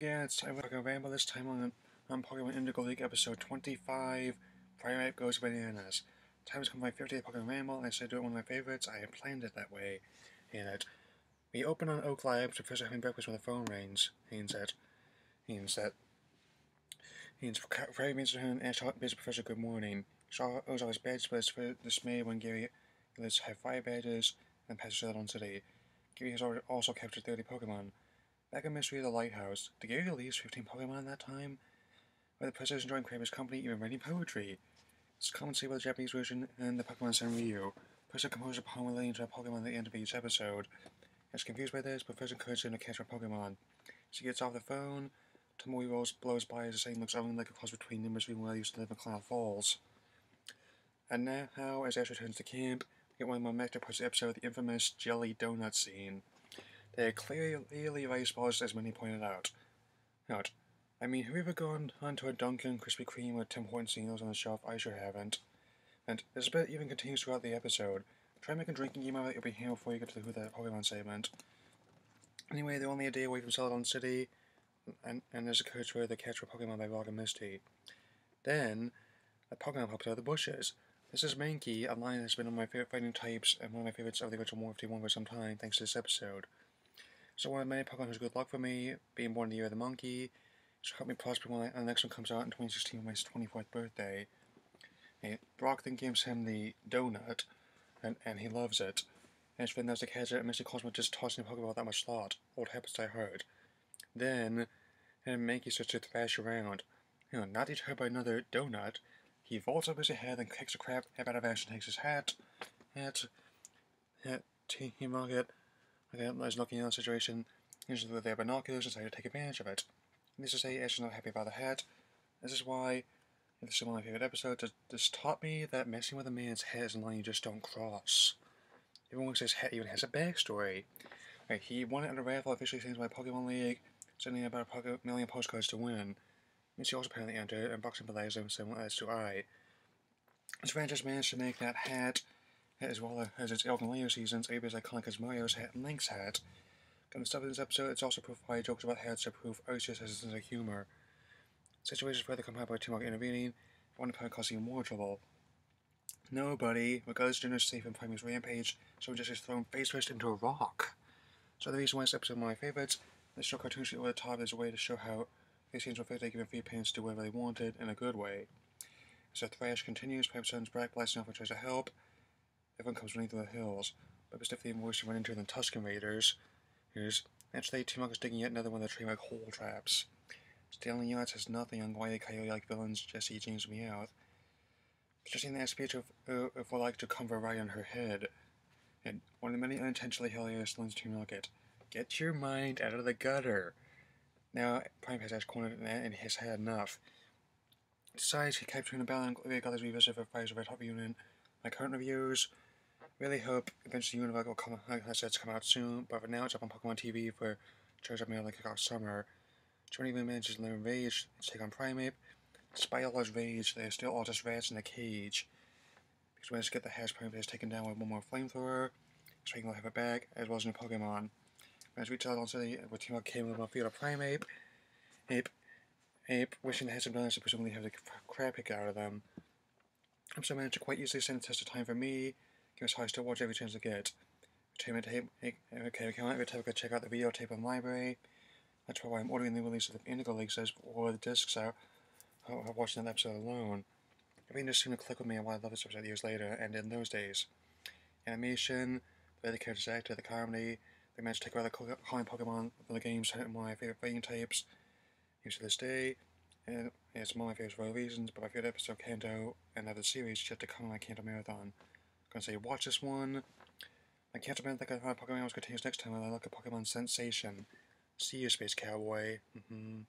Yeah, it's time for Pokemon Ramble. This time on, on Pokemon Indigo League episode 25, Primeape Goes Bananas. Time has come for my 50th Pokemon Ramble, and I said do it one of my favorites. I had planned it that way. And it, we open on Oak Labs, Professor having breakfast when the phone rings. Means that, means that, means Freddy means to him and Shaw bids Professor good morning. Shaw owes all his badge splits for dismay when Gary lets have five badges and passes on City. Gary has also captured 30 Pokemon. Back in Mystery of the Lighthouse, did Gary release 15 Pokemon in that time? Where the professors enjoying Kramer's company, even writing poetry. It's say about the Japanese version and the Pokemon Senryu. Person composed a poem relating to a Pokemon at the end of each episode. As confused by this, but Professor encourages him to catch more Pokemon. She gets off the phone, Tumbleweed rolls, blows by as the same looks only like a cross between Nimbus and I used to live in Cloud Falls. And now, as Ash returns to camp, we get one of my Mector of episode, the infamous Jelly Donut scene. They are clearly rice balls, as many pointed out. Out. I mean, have you ever gone onto a Dunkin' Krispy Kreme with Tim Hortons those on the shelf? I sure haven't. And this bit even continues throughout the episode. Try making drinking game out of it, you'll be here before you get to the Who That Pokemon segment. Anyway, they're only a day away from Celadon City, and, and there's a coach where they catch a Pokemon by Rock and Misty. Then, a Pokemon pops out of the bushes. This is Mankey, a line that's been one of my favorite fighting types and one of my favorites of the original War 51 for some time, thanks to this episode. So one of many Pokemon who's good luck for me, being born in the year of the monkey. So help me prosper when the next one comes out in 2016 on my 24th birthday. And Brock then gives him the donut, and, and he loves it. And it's been as a gadget, and Mr. Cosmo just tossing the Pokeball without much thought. Old habits I heard. Then, and Mankey starts to thrash around. You know, not deterred by another donut, he vaults up his head and kicks a crap out of Ash and takes his hat. Hat. Hat. Team Rocket. I was looking at the situation, using their binoculars and decided to take advantage of it. Needless to say, is not happy about the hat. This is why, in this is one of my favorite episodes, this taught me that messing with a man's head is a line you just don't cross. Everyone says hat even has a backstory. He won it under raffle, officially things by Pokemon League, sending about a million postcards to win. He also apparently entered, and Boxing Palazzo, similar as to I. This franchise managed to make that hat as well as its Elden later seasons, is iconic as Mario's hat and Link's hat. Gonna stop in this episode, it's also proof by jokes about hats to prove Arceus has a sense of humor. Situations further come out by Teamwork intervening, one opponent causing more trouble. Nobody, regardless Jenner's safe and Prime's rampage, so just is thrown face first into a rock. So the reason why this episode is of my favorites, this show cartoonishly over the top is a way to show how these scenes were fake giving free parents to do whatever they wanted in a good way. The thrash continues, Pipe sends Brock blasting off and tries to help, Everyone comes running through the hills, but it's definitely worse to run into than Tusken Raiders. Here's naturally Timok is digging yet another one of the trademark hole traps. Stanley Yachts has nothing on why the coyote like villains Jessie, James, and Meowth. Just in that speech of uh, if we like to cover right on her head. And one of the many unintentionally hilarious lines to Nugget. Get your mind out of the gutter. Now, Prime has Ash cornered and he has had enough. Decides he kept trying to balance the others revisit for Pfizer Red Hot Unit. My current reviews Really hope eventually Univag will come, I to come out soon, but for now it's up on Pokemon TV for Charge Up Mail kick off summer. Journey even manages to learn Rage to take on Primeape. Despite all his rage, they are still all just rats in a cage. Because when to get the Hash Primeape is taken down with one more flamethrower, so he can have it back, as well as new Pokemon. As we tell City, with Team Up came with a field of Primeape, Ape, Ape, wishing the heads of to presumably have the crap pick out of them. I'm so managed to quite easily send a test of time for me, Give us high still watch every chance I get. Entertainment tape. Okay, we can't every time we check out the videotape on library. That's why I'm ordering the release of the Indigo League says or the discs out. I'm watching that episode alone. Everything just seemed to click with me and why I love this episode years later and in those days. Animation, the way the characters acted, the comedy, they managed to take out the calling Pokemon from the games, my favorite fighting types. Used to this day, and it's one of my favorites for other reasons, but my favorite episode of Kanto and of the series yet to come on my Kanto Marathon gonna say watch this one. I can't remember think I thought Pokemon was gonna continues next time. I look at Pokemon Scent-sation. See you, Space Cowboy. Mm-hmm.